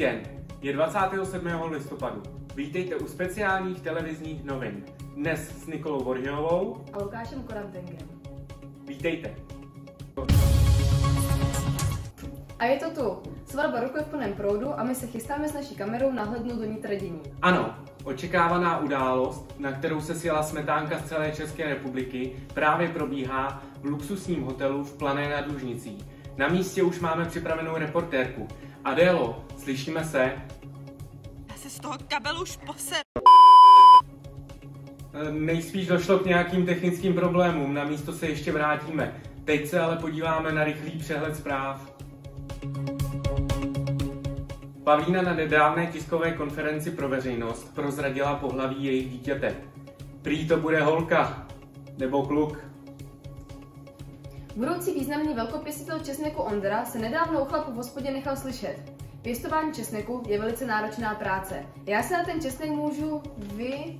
Den, je 27. listopadu. Vítejte u speciálních televizních novin. Dnes s Nikolou Vorhilovou a Lukášem Korantengem. Vítejte. A je to tu. Svatba ruku je v plném proudu a my se chystáme s naší kamerou nahlednout do ní tradění. Ano, očekávaná událost, na kterou se sjela smetánka z celé České republiky, právě probíhá v luxusním hotelu v Plané nad Lužnicí. Na místě už máme připravenou reportérku. Adélo, slyšíme se? Já se z toho kabelu už poser. E, nejspíš došlo k nějakým technickým problémům, na místo se ještě vrátíme. Teď se ale podíváme na rychlý přehled zpráv. Pavlína na nedávné tiskové konferenci pro veřejnost prozradila pohlaví jejich dítěte. Prý to bude holka, nebo kluk. Budoucí významný velkopěstitel česneku Ondra se nedávno u chlapu v hospodě nechal slyšet. Pěstování česneku je velice náročná práce. Já se na ten česnek můžu vy...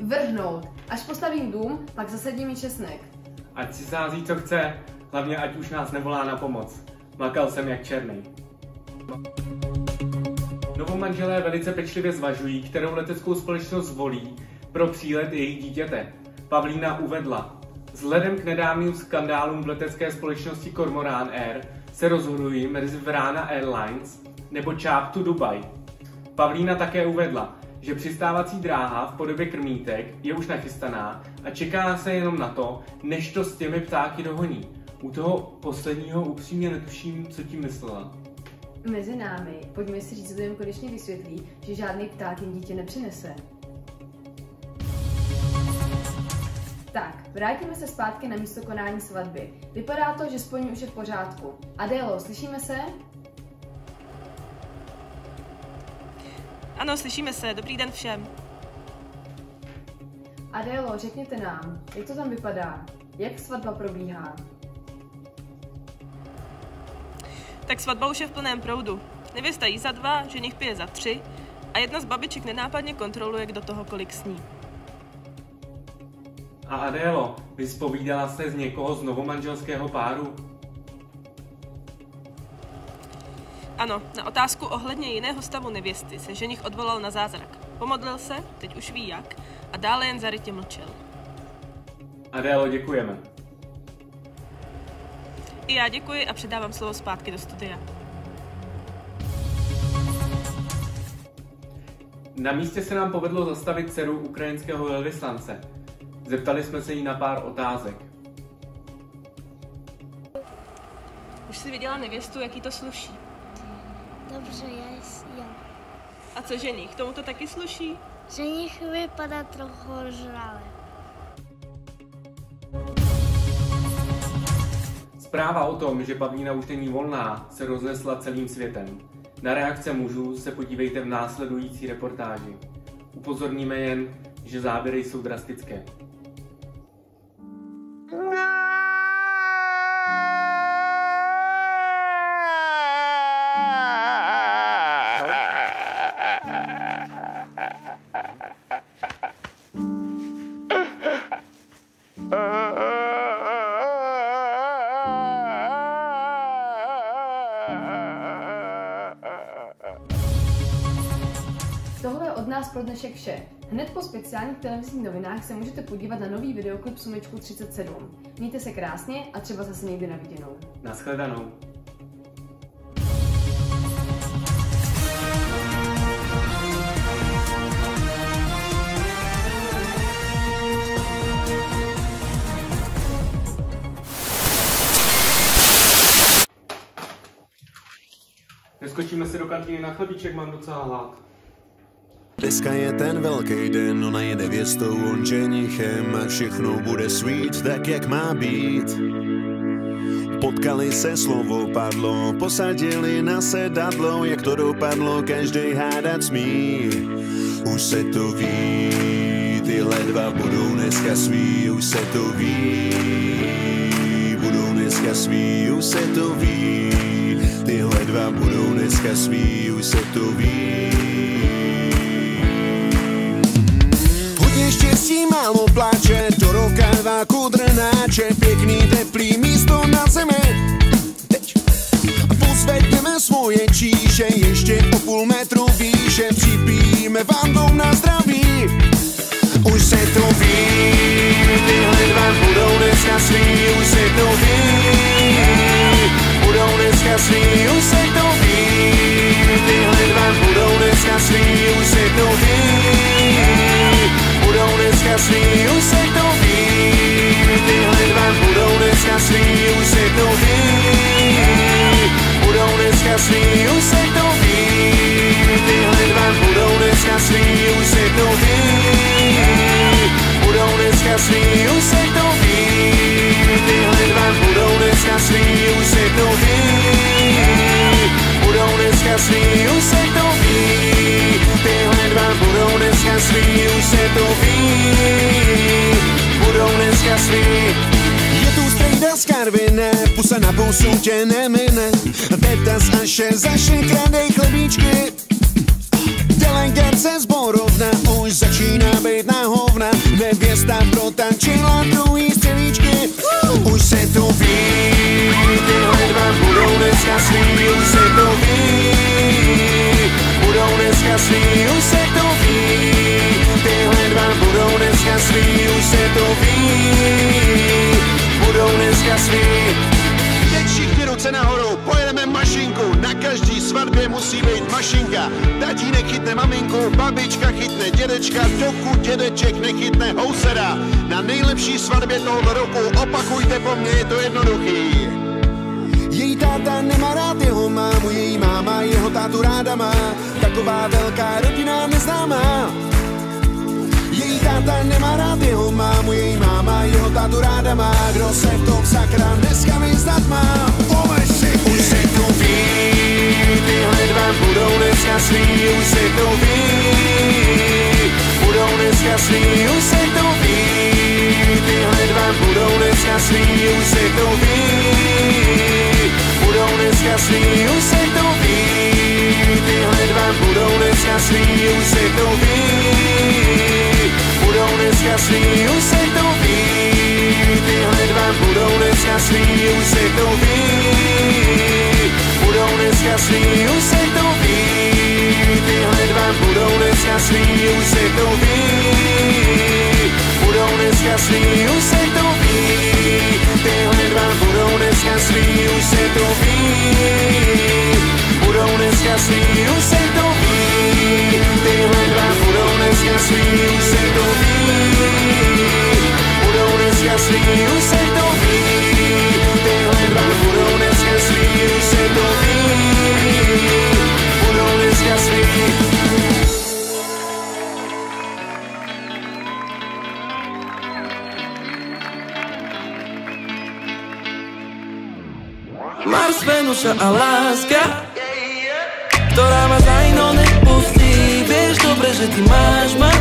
vrhnout. Až postavím dům, pak zasadím i česnek. Ať si sází, co chce, hlavně ať už nás nevolá na pomoc. Makal jsem jak černý. Novomanželé velice pečlivě zvažují, kterou leteckou společnost zvolí pro přílet jejich dítěte. Pavlína uvedla, Vzhledem k nedávným skandálům v letecké společnosti Cormoran Air se rozhodují mezi Vrana Airlines nebo Chap to Dubai. Pavlína také uvedla, že přistávací dráha v podobě krmítek je už nachystaná a čeká se jenom na to, než to s těmi ptáky dohoní. U toho posledního upřímně netuším, co tím myslela. Mezi námi, pojďme si říct, že konečně vysvětlí, že žádný pták jim dítě nepřinese. Tak, vrátíme se zpátky na místo konání svatby. Vypadá to, že spojení už je v pořádku. Adélo, slyšíme se? Ano, slyšíme se. Dobrý den všem. Adélo, řekněte nám, jak to tam vypadá? Jak svatba probíhá? Tak svatba už je v plném proudu. Nevěsta jí za dva, ženich pije za tři a jedna z babiček nenápadně kontroluje, kdo toho kolik sní. A Adélo, vyspovídala se z někoho z novomanželského páru? Ano, na otázku ohledně jiného stavu nevěsty se ženich odvolal na zázrak. Pomodlil se, teď už ví jak, a dále jen zarytě mlčel. Adélo, děkujeme. I já děkuji a předávám slovo zpátky do studia. Na místě se nám povedlo zastavit dceru ukrajinského velvyslance. Zeptali jsme se jí na pár otázek. Už si viděla nevěstu, jaký to sluší? Dobře, já, jo. A co ženich? Tomu to taky sluší? Ženich vypadá trochu žrale. Zpráva o tom, že Pavlína už není volná, se rozesla celým světem. Na reakce mužů se podívejte v následující reportáži. Upozorníme jen, že záběry jsou drastické. Pro dnešek vše. Hned po speciálních televizních novinách se můžete podívat na nový videoklip Sumečku 37. Mějte se krásně a třeba zase někdy na viděnou. Naschledanou. Neskočíme si do kantýny na chlebíček, mám docela hlad. Dneska je ten velký den, ona je nevěstou, on ženichem a všechno bude sweet, tak jak má být. Potkali se, slovo padlo, posadili na sedadlo, jak to dopadlo, každý hádat smí. Už se to ví, tyhle dva budou dneska svý, už se to ví, budou dneska svý, už se to ví, tyhle dva budou dneska svý, už se to ví. Štěstí, málo pláče, do roka dva kudrnáče, pěkný teplý místo na zemi. Teď pozvedneme svoje číše, ještě o půl svý, tu Karviné, pusa na pusu tě nemine. Teta z Aše zaše kradej chlebíčky. Delegace zborovna už začíná být na hovna. Nevěsta protančila druhý střevíčky. Už se to ví, tyhle dva budou dneska svý, babička chytne dědečka, dokud dědeček nechytne housera. Na nejlepší svatbě tohoto roku opakujte po mně, je to jednoduchý. Její táta nemá rád jeho mámu, její máma jeho tátu ráda má. Taková velká rodina neznámá. Její táta nemá rád jeho mámu, její máma jeho tátu ráda má. Kdo se v tom sakra dneska vyznat má? Pomeš si, už se to ví. Tyhle dva budou dneska svý, už se to ví. Dneska už se to ví. Tyhle dva budou dneska svý, už se to ví. Budou dneska svý, už se to ví. Tyhle dva budou dneska svý, už se to ví. Budou dneska svý, už se to ví. Tyhle dva budou dneska svý, už se to ví. Budou dneska svý, už se to ví. Tyhle dva budou dneska svý, už se to ví. Budou dneska svý, už se to ví. Tyhle dva budou dneska Mars, Venuša a láska Ktorá ma za inou nepustí. Vieš dobre, že ty máš ma